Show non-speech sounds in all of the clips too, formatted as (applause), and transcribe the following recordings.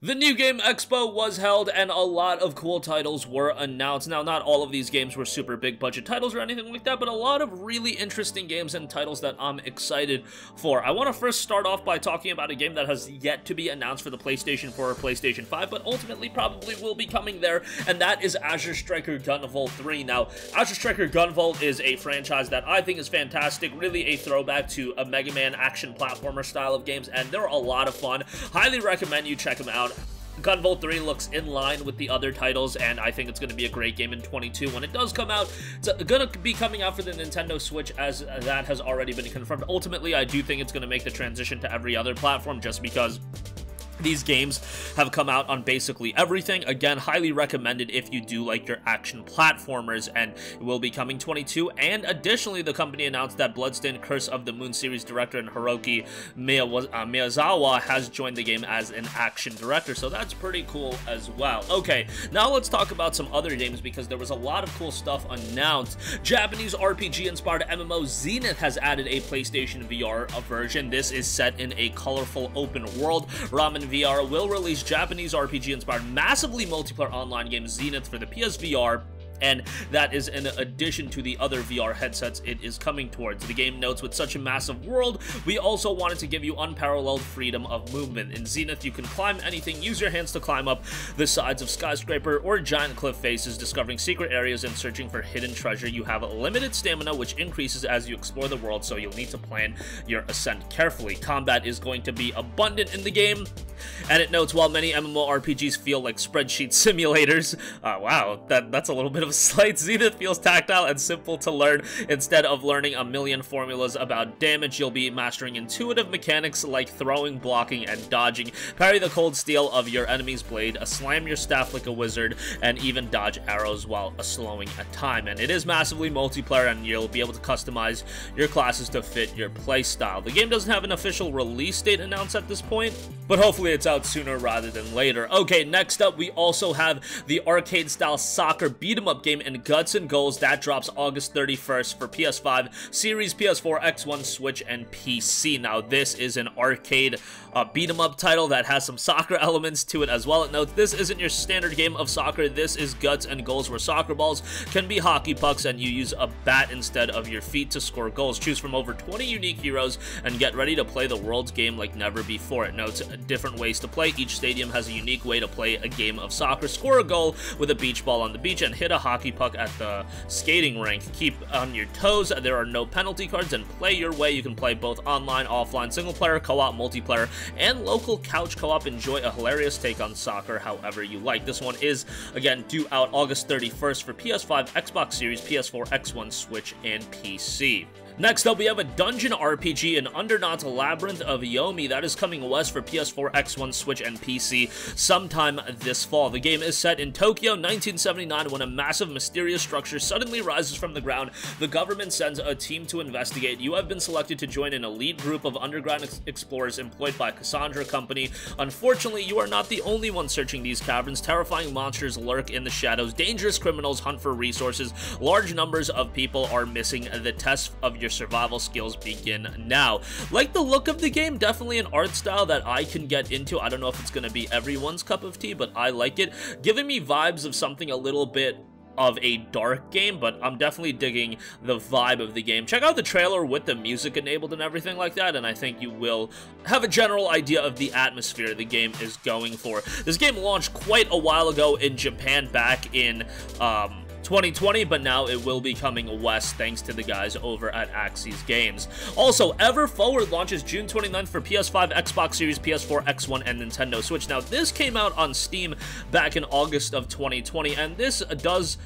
The New Game Expo was held and a lot of cool titles were announced. Now, not all of these games were super big budget titles or anything like that, but a lot of really interesting games and titles that I'm excited for. I want to first start off by talking about a game that has yet to be announced for the PlayStation 4 or PlayStation 5, but ultimately probably will be coming there, and that is Azure Striker Gunvolt 3. Now, Azure Striker Gunvolt is a franchise that I think is fantastic, really a throwback to a Mega Man action platformer style of games, and they're a lot of fun. Highly recommend you check them out. Gunvolt 3 looks in line with the other titles, and I think it's going to be a great game in 22 when it does come out. It's uh, going to be coming out for the Nintendo Switch, as that has already been confirmed. Ultimately, I do think it's going to make the transition to every other platform, just because these games have come out on basically everything. Again, highly recommended if you do like your action platformers, and it will be coming 22. And additionally, the company announced that Bloodstained Curse of the Moon series director and Hiroki uh, Miyazawa has joined the game as an action director, so that's pretty cool as well. Okay, now let's talk about some other games because there was a lot of cool stuff announced. Japanese RPG-inspired MMO Zenith has added a PlayStation VR version. This is set in a colorful open world. Ramen VR will release Japanese RPG-inspired massively multiplayer online game Zenith for the PSVR and that is in addition to the other VR headsets it is coming towards. The game notes with such a massive world, we also wanted to give you unparalleled freedom of movement. In Zenith, you can climb anything, use your hands to climb up the sides of skyscraper or giant cliff faces, discovering secret areas and searching for hidden treasure. You have limited stamina, which increases as you explore the world, so you'll need to plan your ascent carefully. Combat is going to be abundant in the game, and it notes while many MMORPGs feel like spreadsheet (laughs) simulators, uh, wow, that, that's a little bit of a slight. (laughs) Zenith feels tactile and simple to learn. Instead of learning a million formulas about damage, you'll be mastering intuitive mechanics like throwing, blocking, and dodging. Parry the cold steel of your enemy's blade, slam your staff like a wizard, and even dodge arrows while slowing at time. And it is massively multiplayer, and you'll be able to customize your classes to fit your playstyle. The game doesn't have an official release date announced at this point, but hopefully it's out sooner rather than later. Okay, next up, we also have the arcade-style soccer beat-em-up game in Guts and Goals. That drops August 31st for PS5, Series, PS4, X1, Switch, and PC. Now, this is an arcade uh, beat-em-up title that has some soccer (laughs) elements to it as well. It notes this isn't your standard game of soccer. This is Guts and Goals, where soccer balls can be hockey pucks, and you use a bat instead of your feet to score goals. Choose from over 20 unique heroes and get ready to play the world's game like never before. It notes different ways to play. Each stadium has a unique way to play a game of soccer. Score a goal with a beach ball on the beach and hit a hockey puck at the skating rink. Keep on your toes. There are no penalty cards and play your way. You can play both online, offline, single player, co-op, multiplayer, and local couch co-op. Enjoy a hilarious take on soccer however you like. This one is, again, due out August 31st for PS5, Xbox Series, PS4, X1, Switch, and PC. Next up, we have a dungeon RPG in Undernauts Labyrinth of Yomi that is coming west for PS4, X1, Switch, and PC sometime this fall. The game is set in Tokyo, 1979, when a massive mysterious structure suddenly rises from the ground. The government sends a team to investigate. You have been selected to join an elite group of underground ex explorers employed by Cassandra Company. Unfortunately, you are not the only one searching these caverns. Terrifying monsters lurk in the shadows. Dangerous criminals hunt for resources. Large numbers of people are missing. The test of your your survival skills begin now. Like the look of the game, definitely an art style that I can get into. I don't know if it's going to be everyone's cup of tea, but I like it. Giving me vibes of something a little bit of a dark game, but I'm definitely digging the vibe of the game. Check out the trailer with the music enabled and everything like that, and I think you will have a general idea of the atmosphere the game is going for. This game launched quite a while ago in Japan back in, um, 2020, but now it will be coming west thanks to the guys over at Aksys Games. Also, Ever Forward launches June 29th for PS5, Xbox Series, PS4, X1, and Nintendo Switch. Now, this came out on Steam back in August of 2020, and this does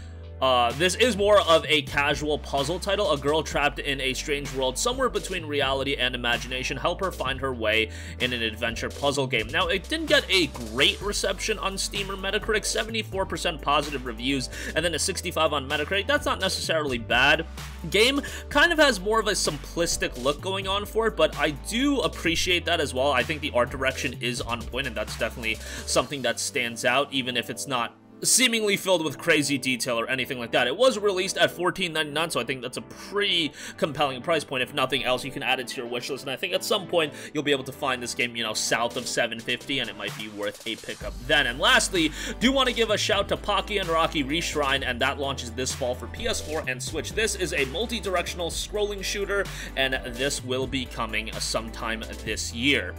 uh, this is more of a casual puzzle title. A girl trapped in a strange world somewhere between reality and imagination. Help her find her way in an adventure puzzle game. Now, it didn't get a great reception on Steam or Metacritic. 74% positive reviews and then a 65 on Metacritic. That's not necessarily bad. Game kind of has more of a simplistic look going on for it, but I do appreciate that as well. I think the art direction is on point, and that's definitely something that stands out, even if it's not seemingly filled with crazy detail or anything like that. It was released at $14.99, so I think that's a pretty compelling price point. If nothing else, you can add it to your wish list, and I think at some point you'll be able to find this game, you know, south of 750 and it might be worth a pickup then. And lastly, do want to give a shout to Pocky and Rocky Reshrine, and that launches this fall for PS4 and Switch. This is a multi-directional scrolling shooter, and this will be coming sometime this year.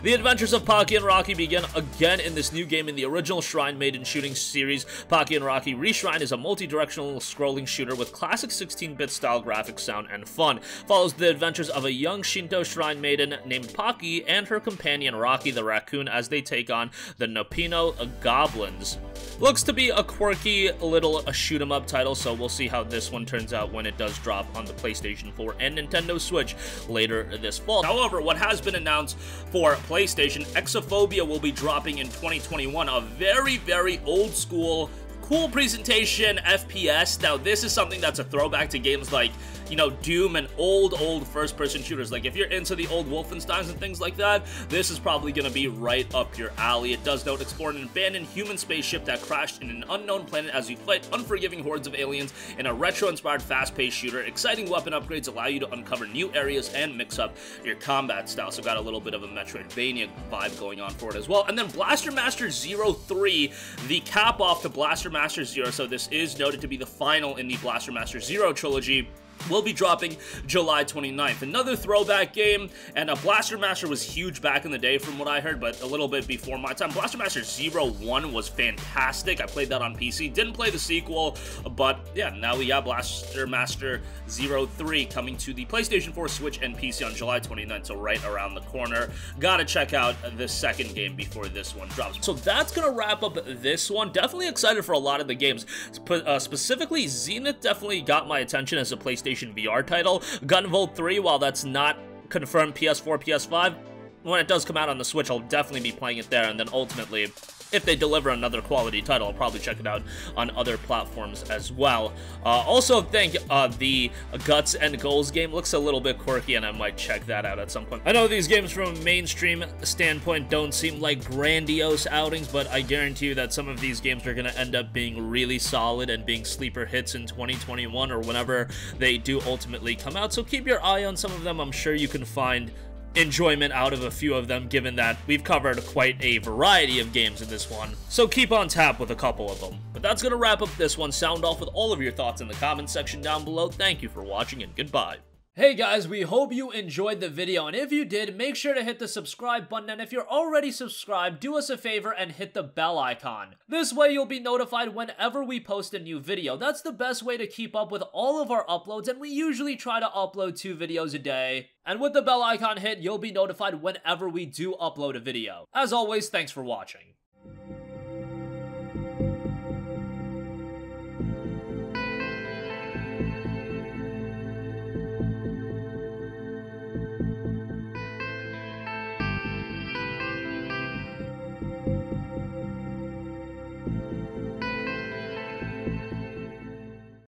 The adventures of Pocky and Rocky begin again in this new game in the original Shrine Maiden shooting series. Pocky and Rocky Reshrine is a multi-directional scrolling shooter with classic 16-bit style graphics, sound, and fun. Follows the adventures of a young Shinto Shrine Maiden named Pocky and her companion Rocky the Raccoon as they take on the Nopino Goblins. Looks to be a quirky little shoot 'em up title, so we'll see how this one turns out when it does drop on the PlayStation 4 and Nintendo Switch later this fall. However, what has been announced for PlayStation, Exophobia will be dropping in 2021, a very, very old school cool presentation FPS. Now, this is something that's a throwback to games like you know, Doom and old, old first-person shooters. Like, if you're into the old Wolfensteins and things like that, this is probably going to be right up your alley. It does note explore an abandoned human spaceship that crashed in an unknown planet as you fight unforgiving hordes of aliens in a retro-inspired fast-paced shooter. Exciting weapon upgrades allow you to uncover new areas and mix up your combat style. So got a little bit of a Metroidvania vibe going on for it as well. And then Blaster Master Zero Three, the cap off to Blaster Master Zero. So this is noted to be the final in the Blaster Master Zero trilogy will be dropping July 29th. Another throwback game, and a Blaster Master was huge back in the day from what I heard, but a little bit before my time. Blaster Master Zero One was fantastic. I played that on PC. Didn't play the sequel, but yeah, now we got Blaster Master Zero Three coming to the PlayStation 4, Switch, and PC on July 29th, so right around the corner. Gotta check out the second game before this one drops. So that's gonna wrap up this one. Definitely excited for a lot of the games. Uh, specifically, Zenith definitely got my attention as a PlayStation PlayStation VR title. Gunvolt 3, while that's not confirmed PS4, PS5, when it does come out on the Switch, I'll definitely be playing it there, and then ultimately if they deliver another quality title, I'll probably check it out on other platforms as well. Uh, also, think uh, the Guts and Goals game looks a little bit quirky, and I might check that out at some point. I know these games from a mainstream standpoint don't seem like grandiose outings, but I guarantee you that some of these games are going to end up being really solid and being sleeper hits in 2021 or whenever they do ultimately come out. So keep your eye on some of them. I'm sure you can find enjoyment out of a few of them, given that we've covered quite a variety of games in this one. So keep on tap with a couple of them. But that's gonna wrap up this one. Sound off with all of your thoughts in the comments section down below. Thank you for watching and goodbye. Hey guys, we hope you enjoyed the video, and if you did, make sure to hit the subscribe button, and if you're already subscribed, do us a favor and hit the bell icon. This way you'll be notified whenever we post a new video. That's the best way to keep up with all of our uploads, and we usually try to upload two videos a day. And with the bell icon hit, you'll be notified whenever we do upload a video. As always, thanks for watching.